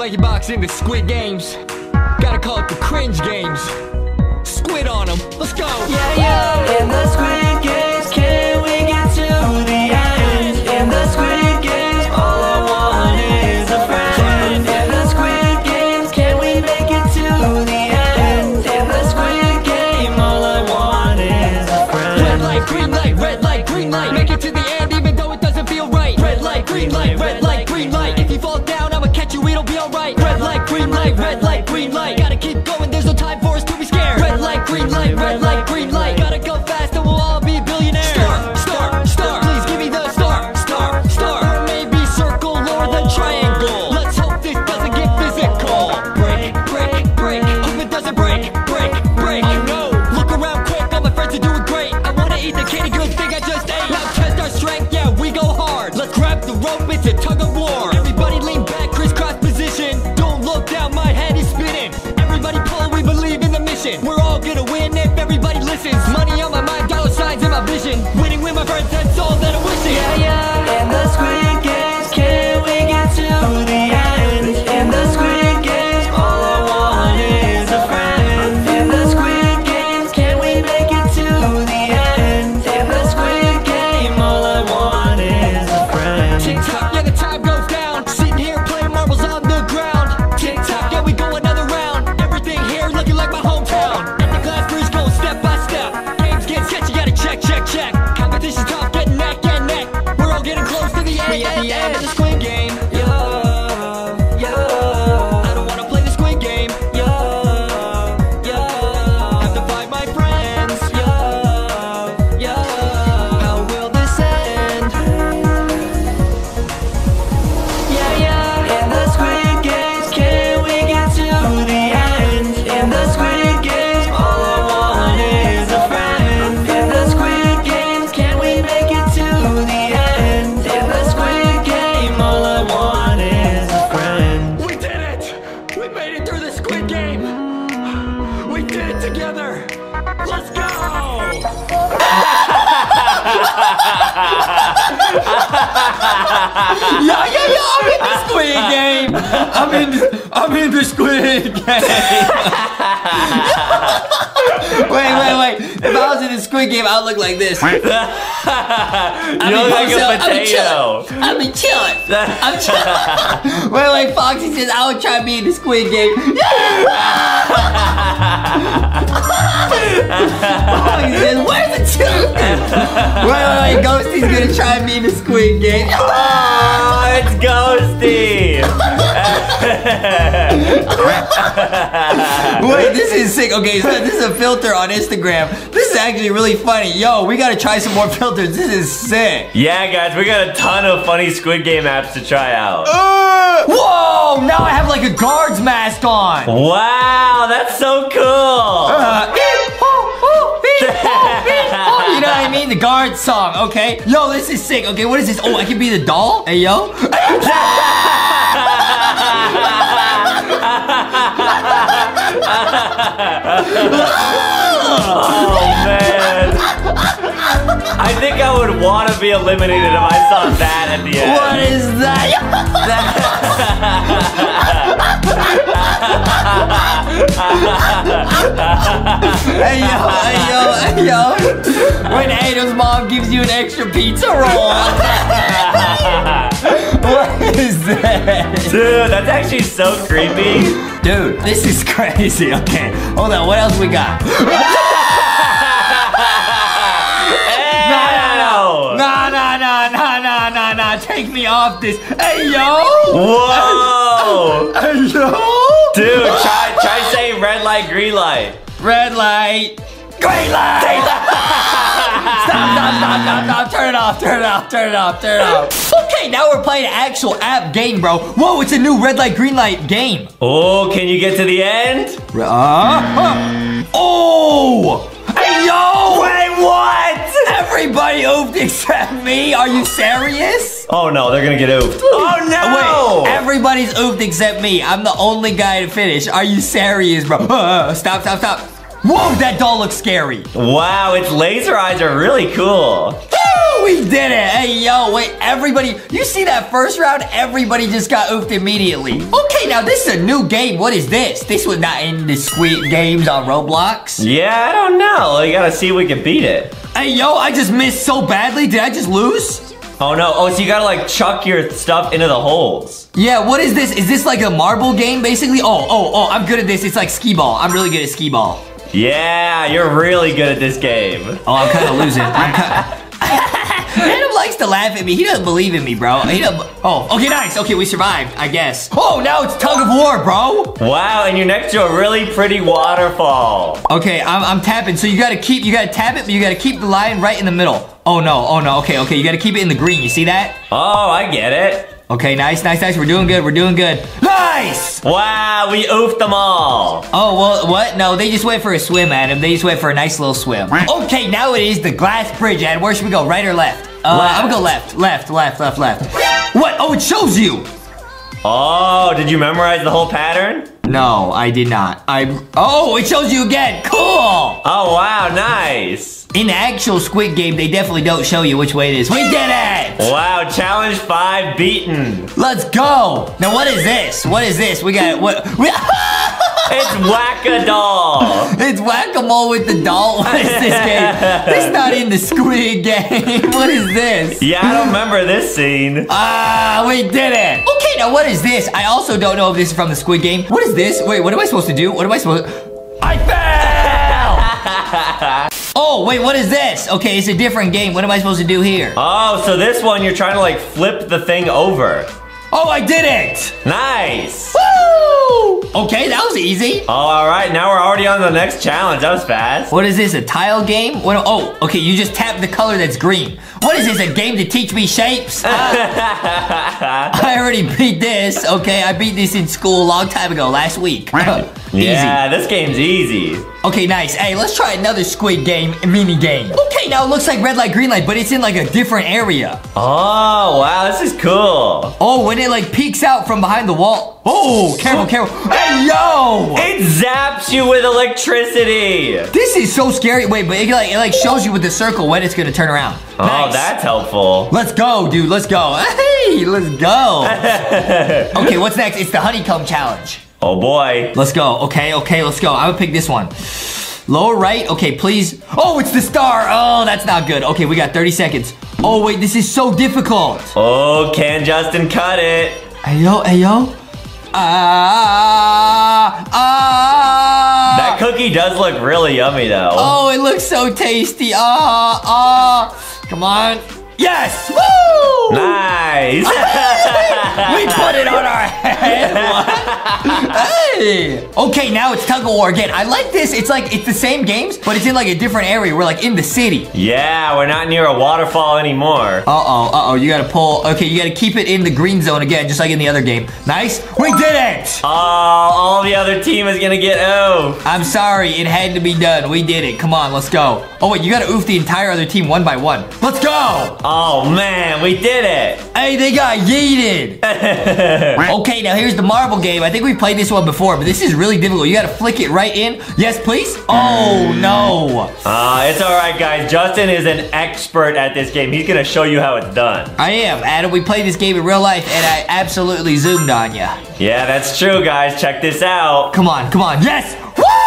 Lanky Box in the Squid Games. Gotta call it the cringe games. Squid on them. Let's go. Yeah, yeah. In the Squid friend. Yeah, yeah, yeah, I'm in the squid game. I'm in I'm in the squid game. wait, wait, wait. If I was in the squid game, I'd look like this. You look like a potato. I've been chilling. I'm chilling. wait, wait, Foxy says I would try to be in the squid game. Foxy says, where's the chicken? wait, wait, wait, Ghosty's gonna try be in the squid game. Oh, it's Ghosty. Wait, this is sick. Okay, so this is a filter on Instagram. This is actually really funny. Yo, we gotta try some more filters. This is sick. yeah, guys, we got a ton of funny Squid Game apps to try out. Uh, whoa! Now I have like a guard's mask on. Wow, that's so cool. Uh, you know what I mean? The guard song, okay? Yo, this is sick. Okay, what is this? Oh, I can be the doll? Hey, yo. Oh man. I think I would want to be eliminated if I saw that at the end. What is that? hey, yo, hey, yo, hey, yo. When Ado's mom gives you an extra pizza roll. what is that? Dude, that's actually so creepy. Dude, this is crazy. Okay, hold on. What else we got? Ew. Nah, nah, nah, nah, nah, nah, nah. Take me off this. Hey, yo. Whoa. Hey, yo. Dude, try try saying red light, green light. Red light. Green light. stop, stop, stop, stop, stop. Turn it off, turn it off, turn it off, turn it off. Okay, now we're playing an actual app game, bro. Whoa, it's a new red light, green light game. Oh, can you get to the end? Uh, uh, oh! Hey, yo! Wait, what? Everybody oofed except me. Are you serious? Oh no, they're gonna get oofed. Oh no! Wait, everybody's oofed except me. I'm the only guy to finish. Are you serious, bro? Uh, stop, stop, stop. Whoa, that doll looks scary. wow, its laser eyes are really cool. Woo! We did it! Hey, yo, wait, everybody, you see that first round? Everybody just got oofed immediately. Okay, now this is a new game. What is this? This was not in the Squid Games on Roblox. Yeah, I don't know. You gotta see if we can beat it. Hey, yo, I just missed so badly. Did I just lose? Oh no. Oh, so you gotta like chuck your stuff into the holes. Yeah, what is this? Is this like a marble game, basically? Oh, oh, oh, I'm good at this. It's like skee ball. I'm really good at skee ball. Yeah, you're really good at this game. Oh, I'm kind of losing. I'm kind Adam likes to laugh at me. He doesn't believe in me, bro. He doesn't. Oh, okay, nice. Okay, we survived, I guess. Oh, now it's tug of war, bro. Wow, and you're next to a really pretty waterfall. Okay, I'm, I'm tapping. So you gotta keep, you gotta tap it, but you gotta keep the line right in the middle. Oh no, oh no. Okay, okay, you gotta keep it in the green. You see that? Oh, I get it. Okay, nice, nice, nice. We're doing good. We're doing good. Nice. Wow, we oofed them all. Oh, well, what? No, they just went for a swim, Adam. They just went for a nice little swim. Okay, now it is the glass bridge, Adam. Where should we go? Right or left? Uh, Left. I'm gonna go left. Left, left, left, left. What? Oh, it shows you. Oh, did you memorize the whole pattern? No, I did not. I. Oh, it shows you again. Cool. Oh, wow, nice. In the actual Squid Game, they definitely don't show you which way it is. We did it. Wow, challenge five beaten. Let's go. Now, what is this? What is this? We got what? We, It's whack-a-doll. it's whack-a-mole with the doll. What is this game? This not in the Squid Game. What is this? Yeah, I don't remember this scene. Ah, we did it. Now what is this? I also don't know if this is from the Squid Game. What is this? Wait, what am I supposed to do? What am I supposed to... I fell! oh, wait, what is this? Okay, it's a different game. What am I supposed to do here? Oh, so this one you're trying to like flip the thing over. Oh, I did it! Nice. Woo! Okay, that was easy. Oh, all right, now we're already on the next challenge. That was fast. What is this, a tile game? What? Oh, okay, you just tap the color that's green. What is this, a game to teach me shapes? Uh, I already beat this. Okay, I beat this in school a long time ago, last week. Easy. Yeah, this game's easy. Okay, nice. Hey, let's try another Squid Game mini game. Okay, now it looks like red light, green light, but it's in like a different area. Oh, wow, this is cool. Oh, when it like peeks out from behind the wall. Oh, careful, careful. Hey, yo! It zaps you with electricity. This is so scary. Wait, but it like, it like shows you with the circle when it's gonna turn around. Oh, Nice. that's helpful. Let's go, dude. Let's go. Hey, let's go. okay, what's next? It's the honeycomb challenge. Oh boy. Let's go. Okay, okay, let's go. I'm gonna pick this one. Lower right. Okay, please. Oh, it's the star. Oh, that's not good. Okay, we got 30 seconds. Oh, wait, this is so difficult. Oh, can Justin cut it? Hey, yo, hey, yo. Ah, ah. That cookie does look really yummy though. Oh, it looks so tasty. Ah, ah. Come on. Yes. Woo! Nice. We put it on our head. Hey. Okay, now it's tug of war again. I like this. It's like it's the same games, but it's in like a different area. We're like in the city. yeah, we're not near a waterfall anymore. Uh oh, uh oh. You gotta pull. Okay, you gotta keep it in the green zone again, just like in the other game. Nice. We did it. Oh, all the other team is gonna get oh. I'm sorry. It had to be done. We did it. Come on, let's go. Oh wait, you gotta oof the entire other team one by one. Let's go. Oh man, we did it. Hey, they got yeeted. okay, now here's the marble game. I think we played this one before, but this is really difficult. You gotta flick it right in. Yes, please. Oh no. Uh, it's all right, guys. Justin is an expert at this game. He's gonna show you how it's done. I am. Adam, we played this game in real life, and I absolutely zoomed on you. Yeah, that's true, guys. Check this out. Come on, come on. Yes. Woo!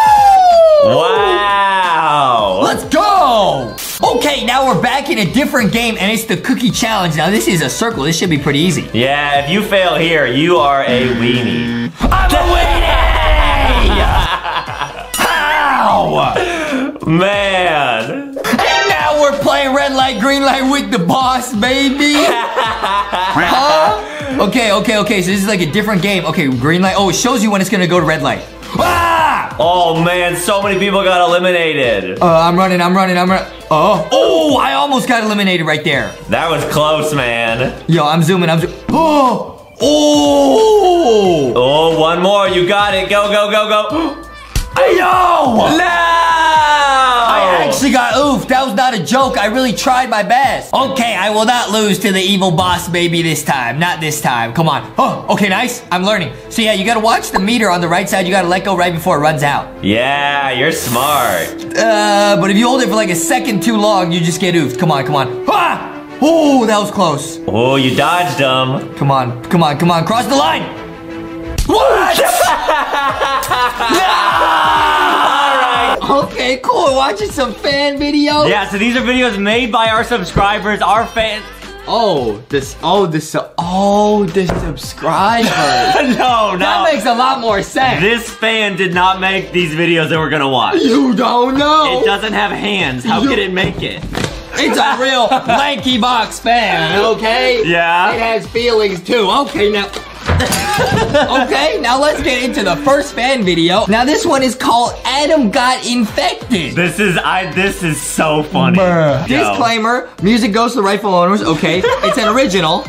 Wow. Let's go! Okay, now we're back in a different game, and it's the cookie challenge. Now, this is a circle. This should be pretty easy. Yeah, if you fail here, you are a weenie. I'm a weenie! How? Man. And now we're playing red light, green light with the boss, baby. huh? Okay, okay, okay. So this is like a different game. Okay, green light. Oh, it shows you when it's gonna go to red light. Ah! Oh man, so many people got eliminated. Uh, I'm running, I'm running, I'm running. Oh, oh, I almost got eliminated right there. That was close, man. Yo, I'm zooming, I'm zooming. Oh, oh. Oh, one more. You got it. Go, go, go, go. Yo! No! I actually got oofed. That was not a joke. I really tried my best. Okay, I will not lose to the evil boss baby this time. Not this time. Come on. Oh, okay, nice. I'm learning. So yeah, you gotta watch the meter on the right side. You gotta let go right before it runs out. Yeah, you're smart. Uh, but if you hold it for like a second too long, you just get oofed. Come on, come on. Ah! Oh, that was close. Oh, you dodged them. Come on, come on, come on. Cross the line. What? Right. Okay, cool. Watching some fan videos. Yeah, so these are videos made by our subscribers, our fans. Oh, this. Oh, this. Oh, the subscribers. no, no. That makes a lot more sense. this fan did not make these videos that we're gonna watch. you don't know. It doesn't have hands. How You- could it make it? It's a real lanky box fan, okay? Yeah. It has feelings too. Okay, now. Okay, now let's get into the first fan video. Now this one is called Adam Got Infected. This is I. This is so funny. Bruh. Disclaimer, music goes to the rightful owners, okay? It's an original,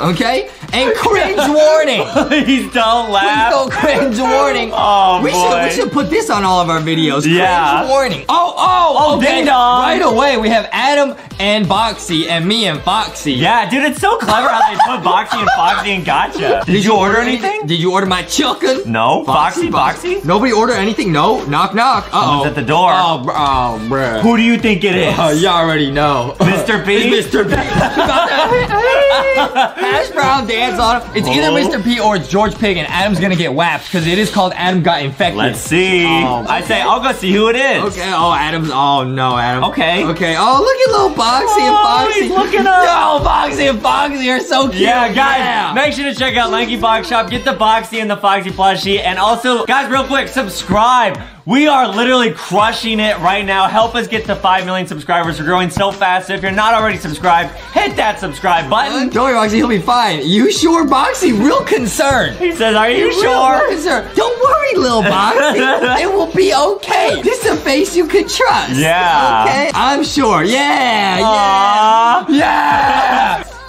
okay? And cringe warning. Please don't Please laugh. don't cringe warning. Oh, we should boy. we should put this on all of our videos. Cringe Yeah. warning. Oh, oh, Oh, okay. ding dong. Right away, we have Adam and Boxy and me and Foxy. Yeah, dude, it's so clever how they put Boxy and Foxy and Gacha. Did, you order anything? Did you order my chicken? No, Foxy, Boxy. Nobody order anything? No? Knock, knock. Uh-oh. Someone's at the door. Oh, br- oh, bruh. Who do you think it is? Oh, you already know. Mr. B? It's Mr. P. Hash brown dance on him. It's either. Mr. P or it's George Pig, and Adam's gonna get whapped because it is called Adam Got Infected. Let's see. Oh, I say I'll go see who it is. Okay, oh, Adam's, oh no, Adam. Okay. Okay, oh, look at little Foxy and Oh, Foxy. he's looking up. Yo, Foxy and Foxy are so cute. Yeah, guys, Yeah. make sure to check out Lanky Box Shop. Get the Boxy and the Foxy plushie. And also, guys, real quick, subscribe. We are literally crushing it right now. Help us get to 5 million subscribers. We're growing so fast. So if you're not already subscribed, hit that subscribe button. Don't worry, Boxy, he'll be fine. You sure, Boxy? Real concerned. He says, are you Real sure? concerned. Don't worry, little Boxy. it will be okay. This is a face you can trust. Yeah. Okay? I'm sure. Yeah. Aww. Yeah. Yeah.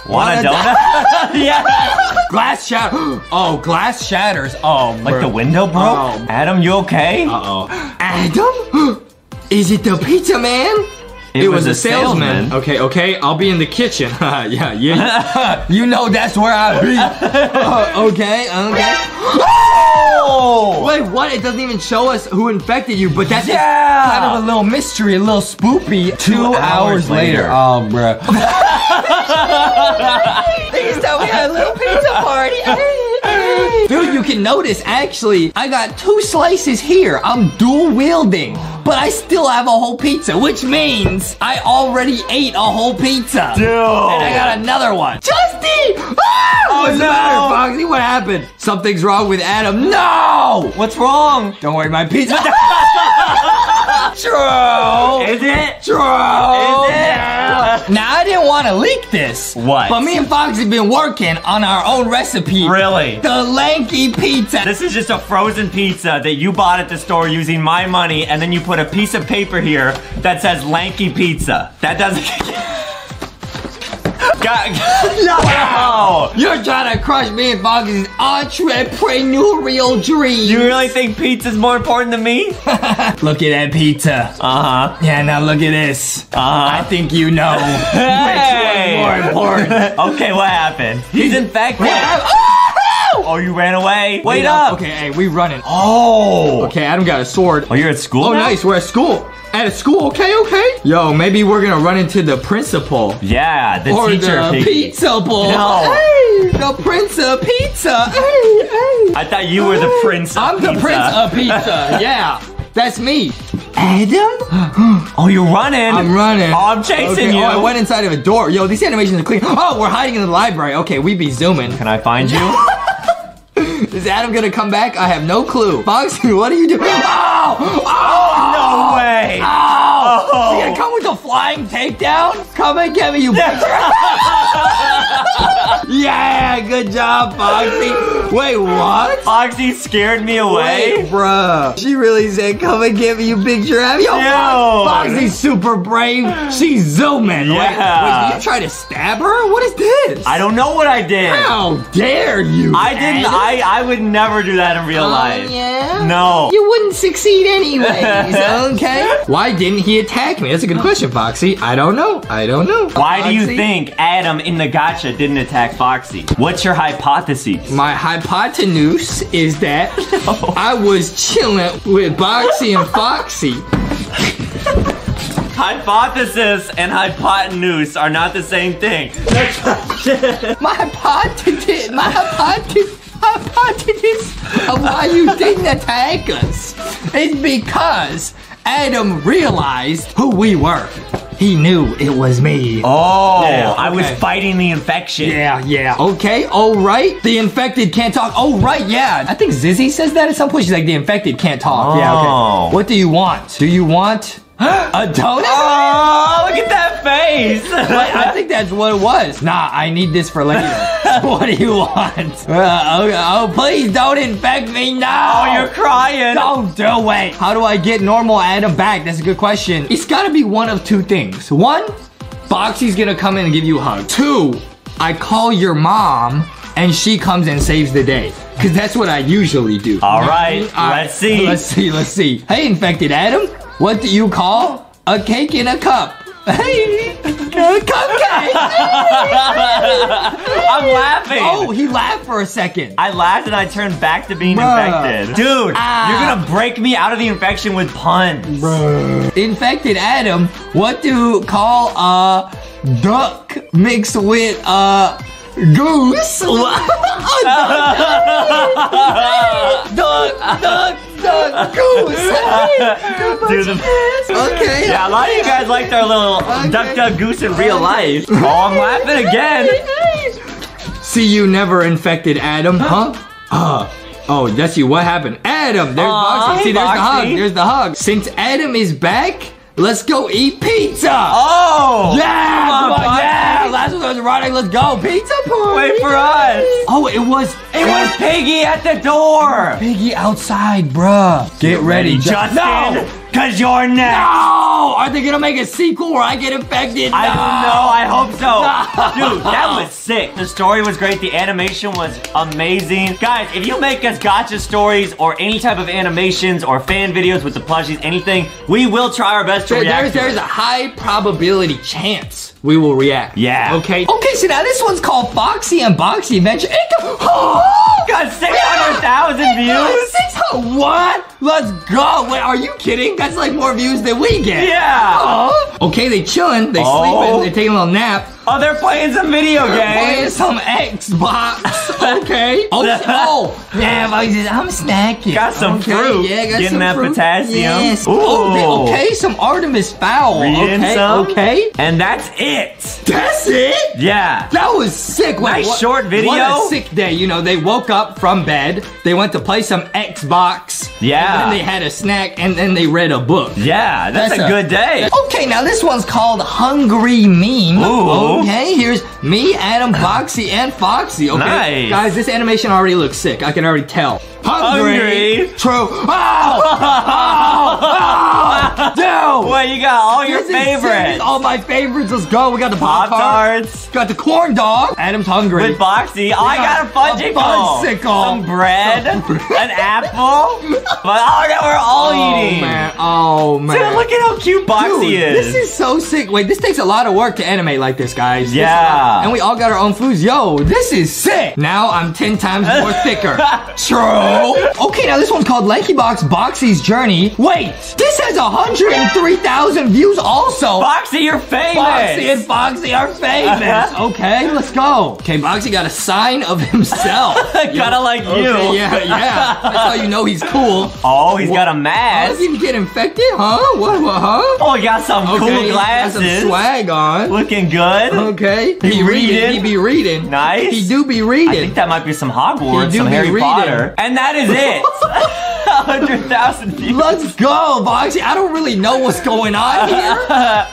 Want a donut? yeah. Glass shatter. Oh, glass shatters. Oh, Like the window broke? Oh. Adam, you okay? Uh-oh. Adam? Is it the pizza man? It was a salesman. Okay, okay, I'll be in the kitchen. yeah, yeah. you know that's where I'll be. Uh, okay, okay. Oh! Wait, what? It doesn't even show us who infected you, but that's Yeah. kind of a little mystery, a little spoopy. Two, hours later. Oh, bruh. Please tell me a little pizza party. Dude, you can notice, actually, I got two slices here. I'm dual wielding, but I still have a whole pizza, which means I already ate a whole pizza. Dude. And I got another one. Justy! Ah! What's the no. matter, Foxy? What happened? Something's wrong with Adam. No! What's wrong? Don't worry, my pizza. True. Is it? True. Is it? Now I didn't want to leak this. What? But me and Foxy have been working on our own recipe. Really? The lanky pizza. This is just a frozen pizza that you bought at the store using my money, and then you put a piece of paper here that says Lanky Pizza. That doesn't. Got, no! You're trying to crush me and Foxy's entrepreneurial dream. You really think pizza's more important than me? Look at that pizza. Uh huh. Yeah, now look at this. Uh I think you know Hey! which one's more important. okay, what happened? He's infected. Oh! Oh, you ran away? Wait up. Okay, hey, we running. Oh. Okay, Adam got a sword. Oh, you're at school Oh, now? nice. We're at school. At a school. Okay, okay. Yo, maybe we're gonna run into the principal. Yeah, the or teacher. the piggy. pizza bowl. No. Hey, the prince of pizza. Hey, hey. I thought you were the prince of I'm the prince of pizza. yeah, that's me. Adam? Oh, you're running. I'm running. Oh, I'm chasing Okay, you. Oh, I went inside of a door. Yo, these animations are clean. Oh, we're hiding in the library. Okay, we be zooming. Can I find you? Is Adam gonna come back? I have no clue. Foxy, what are you doing? Oh! Oh! no way. Oh! Oh. oh. He's gonna come with the flying takedown? Come and get me, you bitch. yeah, good job, Foxy. Wait, what? Foxy scared me away. Wait, bruh. She really said, come and get me, you big giraffe. Yo, Yo. Foxy's super brave. She's zooming. Wait, Yeah. wait, you try to stab her? What is this? I don't know what I did. How dare you? I didn't. I I would never do that in real Oh, life. yeah? No. You wouldn't succeed anyways, okay? Why didn't he attack me? That's a good question, Foxy. I don't know. I don't know. Why do you think Adam in the Gacha didn't attack Foxy? What's your hypothesis? My hypotenuse is that I was chilling with Boxy and Foxy. Hypothesis and hypotenuse are not the same thing. My hypothesis, my hypothesis, hypothesis of why you didn't attack us It's because Adam realized who we were. He knew it was me. Oh, Yeah, I was fighting the infection. Yeah, yeah. Okay, all right. The infected can't talk. Oh, right, yeah. I think Zizzy says that at some point. She's like, the infected can't talk. Yeah, Oh. okay. What do you want? Do you want a donut? Oh, look at that face. Wait, I think that's what it was. Nah, I need this for later. what do you want? Uh, okay, oh, please don't infect me now. oh, you're crying. Don't do it. How do I get normal Adam back? That's a good question. It's gotta be one of two things. One, Boxy's gonna come in and give you a hug. Two, I call your mom and she comes and saves the day. Cause that's what I usually do. All right, All let's see. Let's see, let's see. Hey, infected Adam, what do you call a cake in a cup? Cupcake. I'm laughing. oh, he laughed for a second. I laughed and I turned back to being Bruh. infected. Dude, Ah. you're gonna break me out of the infection with puns. Infected Adam, what do you call a duck mixed with a goose? duck, duck, duck, goose. Dude, the- Okay. yeah, a lot of you guys liked our little duck, duck, goose in real life. Oh, I'm laughing again. See you never infected Adam, huh? Uh, oh, that's you. What happened? Adam, there's Aw, Boxy. See, hey, there's the hug. There's the hug. Since Adam is back, let's go eat pizza. Oh! Yeah, Come on, come on, yeah. Last one was running. Let's go. Pizza party. Wait for us. Oh, it was It was Piggy at the door. Piggy outside, bruh. Get ready, Ju- Justin, No! Cause you're next. No! Are they gonna make a sequel where I get infected? I don't know. I hope so. No. Dude, that was sick. The story was great. The animation was amazing. Guys, if you make us Gacha stories or any type of animations or fan videos with the plushies, anything, we will try our best to There- react there's, to there's it. a high probability chance we will react. Yeah. Okay. Okay, so now this one's called Foxy and Boxy Adventure. It go- Got 600,000 views. Six What? Let's go. Wait, are you kidding? That's like more views than we get. Yeah. Oh. Okay, they chilling. They Oh. sleeping. They taking a little nap. Oh, they're playing some video Playing games. some Xbox. okay. Oh, oh. Yeah, I'm snacking. Got some okay, fruit. Yeah, got Getting some that fruit. potassium. Yes. Oh, Ooh. Oh, okay, some Artemis fowl. Reading okay, some. okay. And that's it. That's it. Yeah. That was sick. Nice what- short video. What a sick day. You know, they woke up from bed, they went to play some Xbox. Yeah. And then they had a snack, and then they read a book. Yeah, that's, That's a, a- good day. Okay, now this one's called Hungry Meme. Ooh. Okay, here's me, Adam, Boxy, and Foxy. Okay, Nice. guys, this animation already looks sick. I can already tell. Hungry. True. Oh! oh! oh! Dude! Well, you got all your This is favorites. All my favorites. Let's go. We got the Pop Pop Tart. Tarts Got the corn dog. Adam's hungry. with Boxy. Oh, I got a got a fudgicle. Some bread, Some bread. an apple. But oh, no, we're all oh, eating. man. Oh, man. Dude, look at how cute Boxy Dude, is. This is so sick. Wait, this takes a lot of work to animate like this, guys. A Yeah. And we all got our own foods. Yo, this is sick. Now I'm 10 times more thicker. True. Okay, now this one's called Lanky Box Boxy's Journey. Wait, this has 103,000 views also. Boxy, you're famous. Boxy and Boxy are famous. okay, let's go. Okay, Boxy got a sign of himself. Kinda like you. Yeah, yeah. That's how you know he's cool. Oh, he's got a How mask. does he get infected? Huh? What? What? Huh? Oh, he got some Okay, cool he got some swag on. Looking good. Okay. He reading? He be reading. Nice. He do be reading. I think that might be some Hogwarts, He some Harry reading. Potter. And that is it. 100,000 views. Let's go, Boxy. I don't really know what's going on here,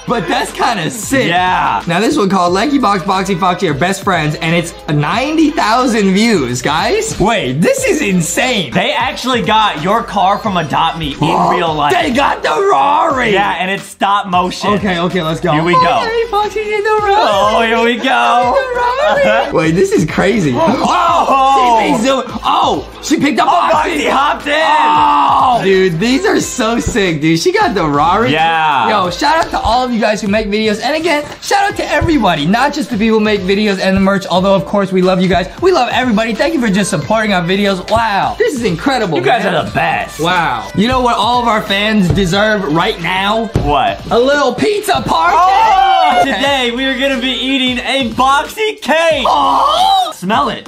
but that's kind of sick. Yeah. Now this one called Lanky Box Boxy Foxy are best friends, and it's 90,000 views, guys. Wait, this is insane. They actually got your car from Adopt Me in real life. They got the Rari. Yeah, and it's stop motion. Okay, okay, let's go. Here we go. Okay, Foxy's in the Rari. Oh, here we go. Wait, this is crazy. Oh. she makes zoom- oh, she picked up oh, Foxy Foxy. hopped in. Oh, dude, these are so sick, dude. She got the Rari. Yeah. Yo, shout out to all of you guys who make videos. And again, shout out to everybody, not just the people who make videos and the merch, although, of course, we love you guys. We love everybody. Thank you for just supporting our videos. Wow. This is incredible. You guys man. are the best. Wow. You know what all of our fans deserve right now? What? A little pizza party. Oh, today we are gonna be eating a boxy cake. Oh, Smell it.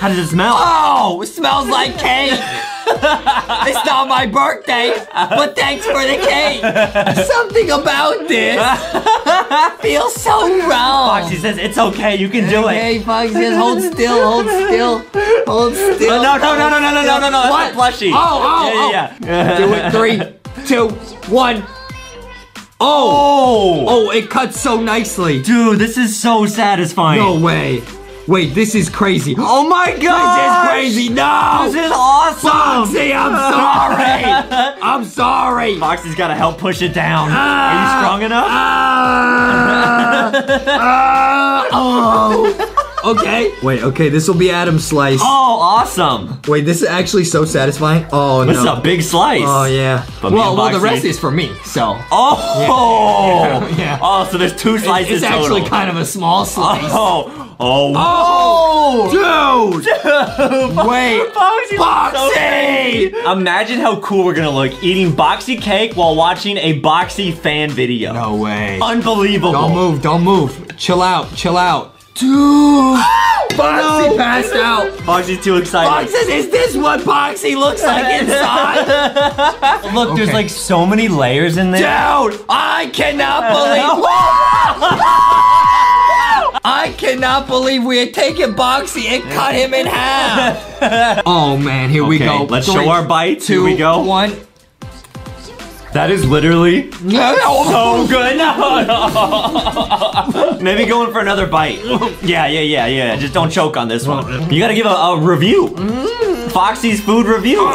How does it smell? oh, it smells like cake. it's not my birthday, but thanks for the cake. Something about this feels so wrong. Foxy says it's okay. You can do it. Hey, Foxy says, hold still, hold still, hold still. Oh, no, no, no, no, no, no, no, no, no. What? plushie. Oh, oh, yeah, yeah, oh. yeah. Do it. Three, two, one. Oh, Oh. oh, it cuts so nicely. Dude, this is so satisfying. No way. Wait, this is crazy. Oh my god. This is crazy. No. This is awesome. Foxy, I'm sorry. I'm sorry. Foxy's gotta help push it down. Are Ah. you strong enough? Ah, ah, oh. Okay. Wait, okay, this will be Adam's slice. Oh, awesome. Wait, this is actually so satisfying. Oh, This is a big slice. Oh, yeah. But well, well, the rest is for me, so. Oh. Yeah, yeah. Oh, so there's two slices It's actually total. kind of a small slice. Oh. Oh. Oh, dude! Wait, Foxy looks so Boxy! Imagine how cool we're gonna look eating boxy cake while watching a boxy fan video. No way. Unbelievable. Don't move, don't move. Chill out, chill out. Dude! Boxy passed out. Foxy's too excited. Box says, is this what Boxy looks like inside? Look, there's like so many layers in there. Dude, I cannot believe. I cannot believe we had taken Boxy and cut him in half. oh man, here we Okay, go. let's Three, show our bites. Here Two, we go. One. That is literally No. so good. No, no. Maybe going for another bite. Yeah, yeah, yeah, yeah. Just don't choke on this one. Mm. You gotta give a, a review. Foxy's food review.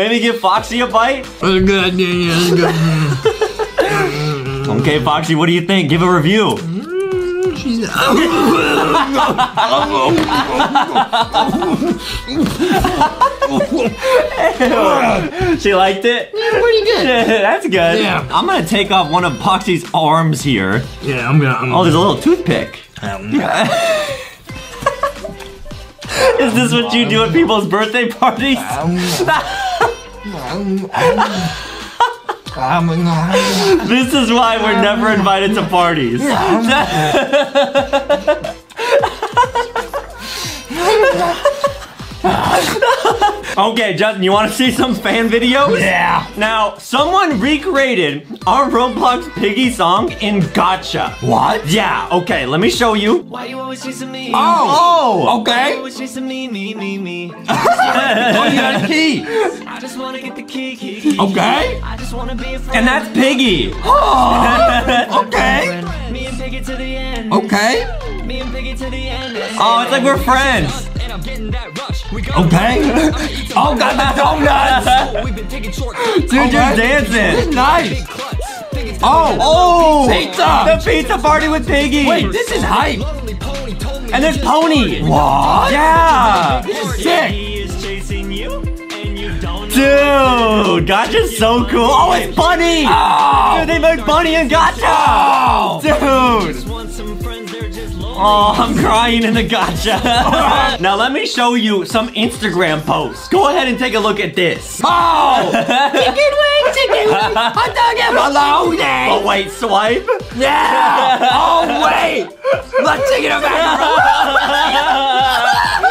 Maybe give Foxy a bite. Yeah, yeah. Okay, Foxy, what do you think? Give a review. She liked it? Pretty good. That's good. Yeah. I'm gonna take off one of Foxy's arms here. Yeah, I'm gonna. I'm Oh, there's a little toothpick. Um. Is this what you do at people's birthday parties? Um. This is why we're never invited to parties. okay, Justin, you want to see some fan videos? Yeah. Now, someone recreated our Roblox Piggy song in Gacha. What? Yeah, okay, let me show you. Why you always chasing me? Oh. Oh! Okay. Always chasing me, me, me, me. Oh, you got a key. I just wanna get the key, key, key. Okay. I just wanna be a friend. And that's Piggy. Oh. Okay. Me and Piggy to the end. Okay. Me and Piggy to the end. Oh, it's like we're friends. And I'm getting that rush. We go Okay. Oh, got the donuts. We've been taking shortcuts. Dude, you're Okay. dancing. Nice. Clutch. Think it's Oh. Oh! Pizza. The pizza party with Piggy. Wait, this is hype. lonely pony told me. And there's Pony. What? Yeah. This is sick. He is chasing you, and you don't Dude, Gacha's so cool. Oh, it's Bunny. Oh. Dude, they made Bunny and Gacha. Oh. Dude. Oh, I'm crying in the Gacha. now let me show you some Instagram posts. Go ahead and take a look at this. Oh. chicken wing, chicken wing. Hot dog and Oh bologna. wait, swipe. Yeah. Oh wait. Let's take it back.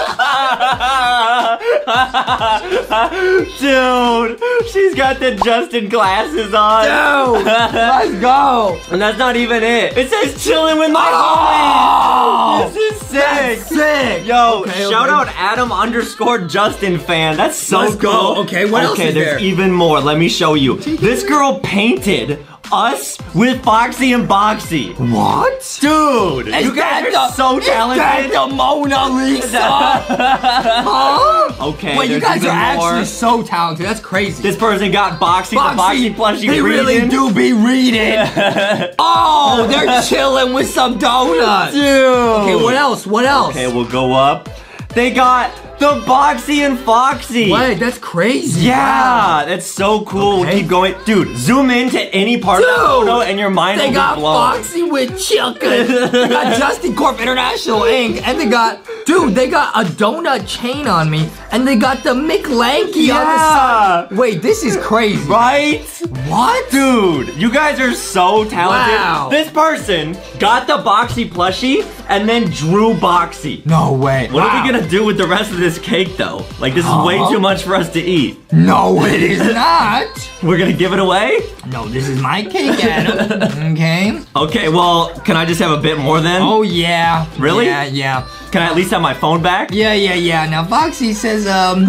Dude, she's got the Justin glasses on. Dude, let's go. And that's not even it. It says chilling with my Oh, homies. This is sick. sick. Yo, Okay, shout okay. out Adam underscore Justin fan. That's so Let's go. Okay, what else Okay, is there's there? even more. Let me show you. This girl painted us with Foxy and Boxy. What? Dude, Is you guys are the- so is talented. the Mona Lisa? huh? Okay, Wait, you guys are more. actually so talented. That's crazy. This person got Boxy, the Boxy plushie they really do be reading. oh, they're chilling with some donuts. Dude. Okay, what else? What else? Okay, we'll go up. They got the Boxy and Foxy. Wait, that's crazy. Yeah, that's so cool. Okay. Keep going. Dude, zoom into any part of the Dude, photo and your mind They will got be blown. Foxy with chicken. they got Justin Corp International Inc. And they got, dude, they got a donut chain on me. And they got the McLanky on the side. Wait, this is crazy. Right? What? Dude, you guys are so talented. Wow. This person got the Boxy plushie and then drew Boxy. No way. What Wow. are we gonna do with the rest of this cake though? Like this is way too much for us to eat. No, it is not. We're gonna give it away? No, this is my cake, Adam. okay. Okay, well, can I just have a bit more then? Oh yeah. Really? Yeah, yeah. Can I at least have my phone back? Yeah, yeah, yeah. Now Foxy says, says, um,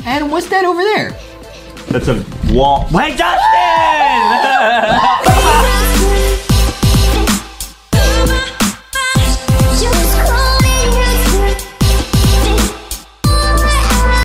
Adam, what's that over there? That's a wall. Wait, Dustin!